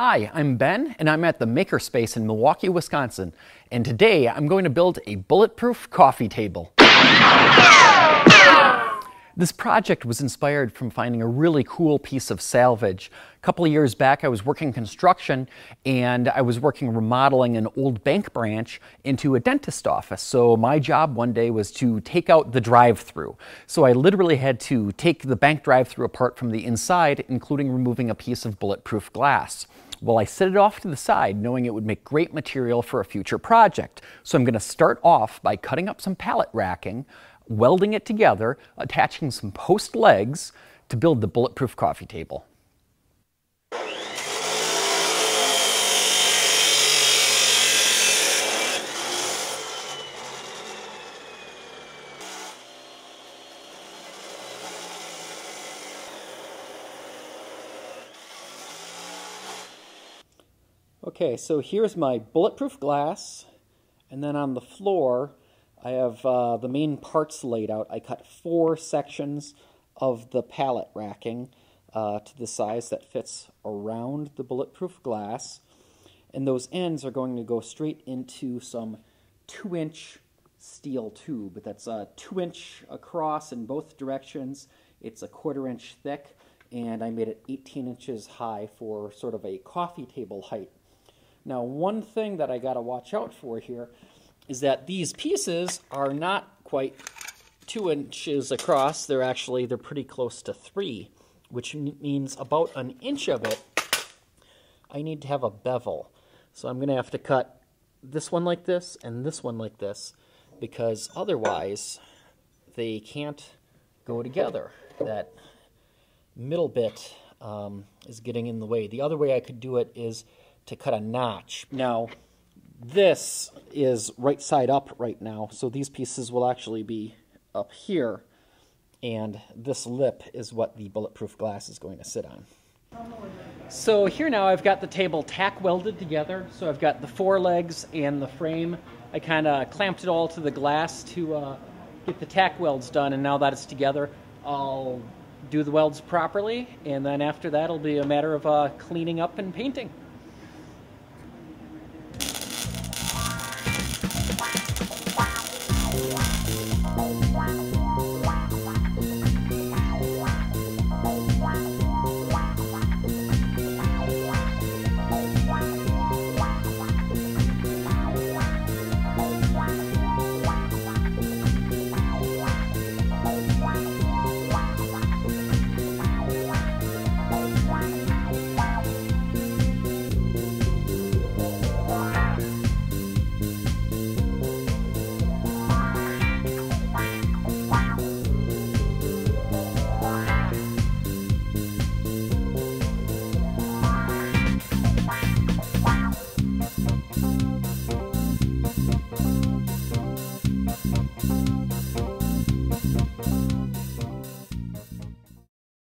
Hi, I'm Ben, and I'm at the Makerspace in Milwaukee, Wisconsin. And today I'm going to build a bulletproof coffee table. This project was inspired from finding a really cool piece of salvage. A couple of years back, I was working construction and I was working remodeling an old bank branch into a dentist office. So my job one day was to take out the drive-through. So I literally had to take the bank drive-through apart from the inside, including removing a piece of bulletproof glass. Well, I set it off to the side knowing it would make great material for a future project. So I'm going to start off by cutting up some pallet racking, welding it together, attaching some post legs to build the bulletproof coffee table. Okay, so here's my bulletproof glass, and then on the floor I have uh, the main parts laid out. I cut four sections of the pallet racking uh, to the size that fits around the bulletproof glass. And those ends are going to go straight into some 2-inch steel tube that's uh, 2-inch across in both directions. It's a quarter inch thick, and I made it 18 inches high for sort of a coffee table height. Now, one thing that I got to watch out for here is that these pieces are not quite two inches across. They're actually, they're pretty close to three, which means about an inch of it, I need to have a bevel. So I'm going to have to cut this one like this and this one like this because otherwise they can't go together. That middle bit um, is getting in the way. The other way I could do it is to cut a notch. Now, this is right side up right now, so these pieces will actually be up here, and this lip is what the bulletproof glass is going to sit on. So here now I've got the table tack welded together, so I've got the four legs and the frame. I kind of clamped it all to the glass to uh, get the tack welds done, and now that it's together, I'll do the welds properly, and then after that it'll be a matter of uh, cleaning up and painting.